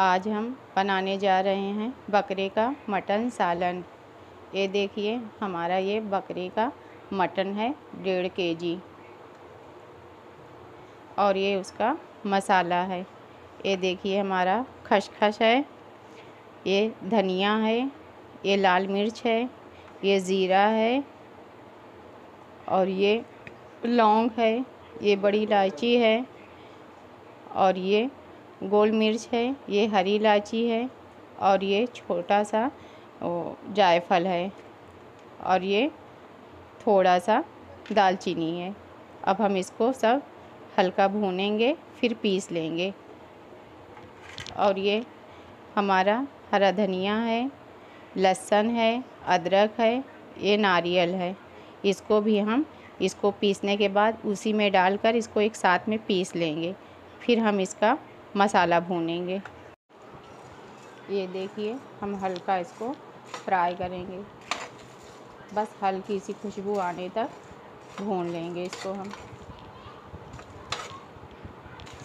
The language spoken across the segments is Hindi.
आज हम बनाने जा रहे हैं बकरे का मटन सालन। ये देखिए, हमारा ये बकरे का मटन है डेढ़ के जी और ये उसका मसाला है। ये देखिए, हमारा खसखस है। ये धनिया है, ये लाल मिर्च है, ये ज़ीरा है, और ये लौंग है, ये बड़ी इलायची है, और ये गोल मिर्च है, ये हरी इलायची है और ये छोटा सा जायफल है और ये थोड़ा सा दालचीनी है। अब हम इसको सब हल्का भूनेंगे, फिर पीस लेंगे। और ये हमारा हरा धनिया है, लहसुन है, अदरक है, ये नारियल है। इसको भी हम, इसको पीसने के बाद उसी में डालकर इसको एक साथ में पीस लेंगे। फिर हम इसका मसाला भूनेंगे। ये देखिए, हम हल्का इसको फ्राई करेंगे। बस हल्की सी खुशबू आने तक भून लेंगे इसको हम।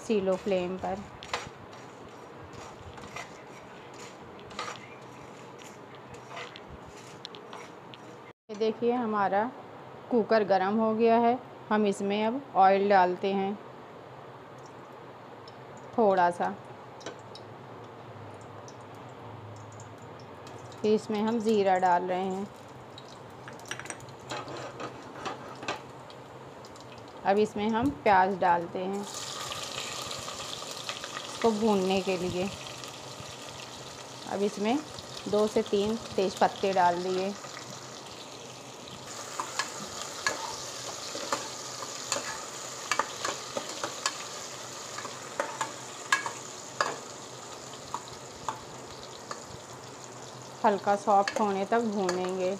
सीलो फ्लेम पर। देखिए, हमारा कुकर गरम हो गया है। हम इसमें अब ऑयल डालते हैं। थोड़ा सा। फिर इसमें हम ज़ीरा डाल रहे हैं। अब इसमें हम प्याज डालते हैं इसको भूनने के लिए। अब इसमें दो से तीन तेज़ पत्ते डाल दिए। हल्का सॉफ्ट होने तक भूनेंगे।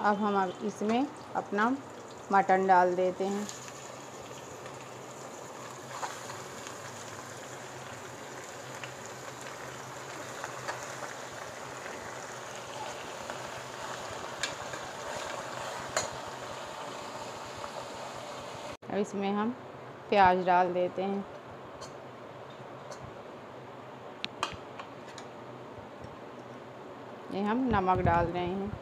अब हम अब इसमें अपना मटन डाल देते हैं। अब इसमें हम प्याज डाल देते हैं। ये हम नमक डाल रहे हैं।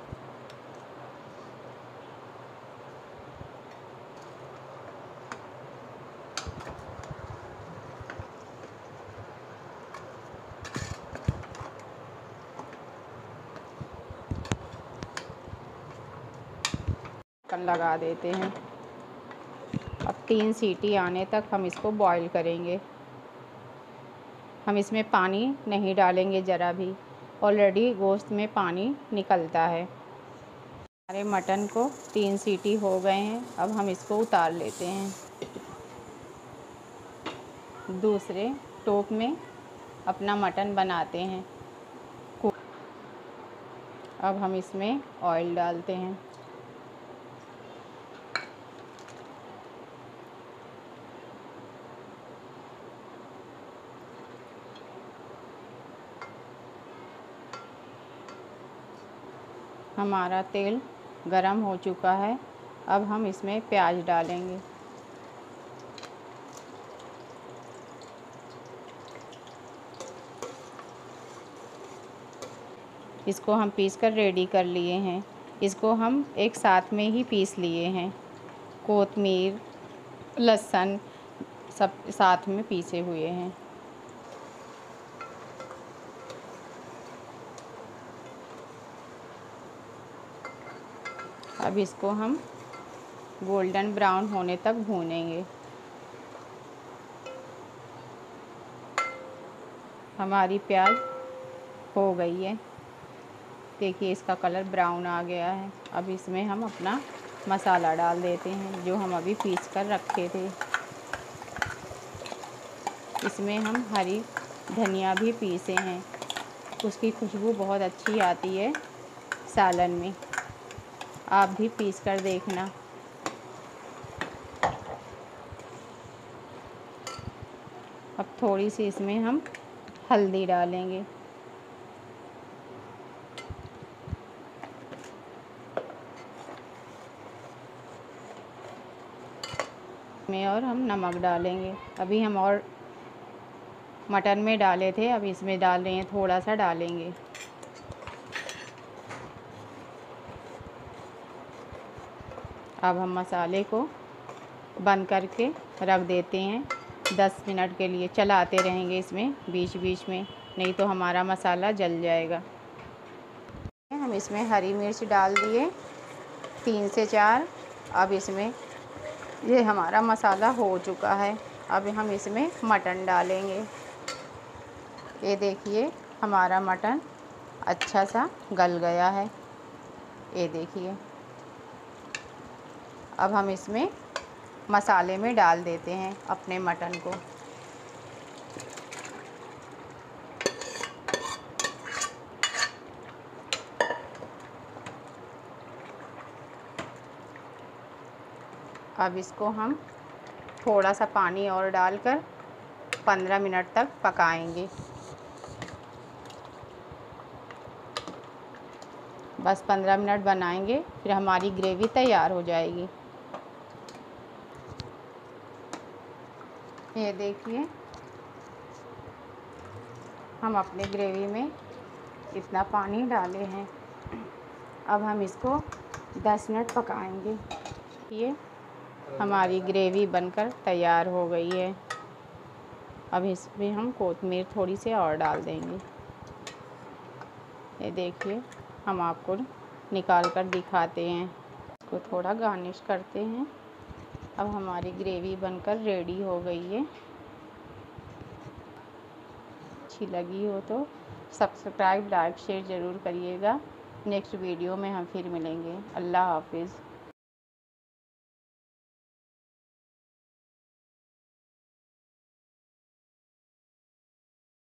लगा देते हैं। तीन सीटी आने तक हम इसको बॉईल करेंगे। हम इसमें पानी नहीं डालेंगे ज़रा भी। ऑलरेडी गोश्त में पानी निकलता है। हमारे मटन को तीन सीटी हो गए हैं। अब हम इसको उतार लेते हैं। दूसरे टोप में अपना मटन बनाते हैं। अब हम इसमें ऑयल डालते हैं। हमारा तेल गरम हो चुका है। अब हम इसमें प्याज डालेंगे। इसको हम पीस कर रेडी कर लिए हैं। इसको हम एक साथ में ही पीस लिए हैं। कोतमीर लहसुन सब साथ में पीसे हुए हैं। अब इसको हम गोल्डन ब्राउन होने तक भूनेंगे। हमारी प्याज हो गई है। देखिए, इसका कलर ब्राउन आ गया है। अब इसमें हम अपना मसाला डाल देते हैं, जो हम अभी पीस कर रखे थे। इसमें हम हरी धनिया भी पीसे हैं। उसकी खुशबू बहुत अच्छी आती है सालन में। आप भी पीस कर देखना। अब थोड़ी सी इसमें हम हल्दी डालेंगे। में और हम नमक डालेंगे। अभी हम और मटन में डाले थे, अब इसमें डाल रहे हैं, थोड़ा सा डालेंगे। अब हम मसाले को बंद करके रख देते हैं। दस मिनट के लिए चलाते रहेंगे इसमें बीच बीच में, नहीं तो हमारा मसाला जल जाएगा। हम इसमें हरी मिर्च डाल दिए, तीन से चार। अब इसमें ये हमारा मसाला हो चुका है। अब हम इसमें मटन डालेंगे। ये देखिए, हमारा मटन अच्छा सा गल गया है। ये देखिए। अब हम इसमें मसाले में डाल देते हैं अपने मटन को। अब इसको हम थोड़ा सा पानी और डालकर पंद्रह मिनट तक पकाएँगे। बस पंद्रह मिनट बनाएँगे, फिर हमारी ग्रेवी तैयार हो जाएगी। ये देखिए। हम अपने ग्रेवी में इतना पानी डाले हैं। अब हम इसको दस मिनट पकाएँगे। ये हमारी ग्रेवी बनकर तैयार हो गई है। अब इसमें हम कोतमीर थोड़ी सी और डाल देंगे। ये देखिए, हम आपको निकाल कर दिखाते हैं। इसको थोड़ा गार्निश करते हैं। अब हमारी ग्रेवी बनकर रेडी हो गई है। अच्छी लगी हो तो सब्सक्राइब, लाइक, शेयर ज़रूर करिएगा। नेक्स्ट वीडियो में हम फिर मिलेंगे। अल्लाह हाफिज़।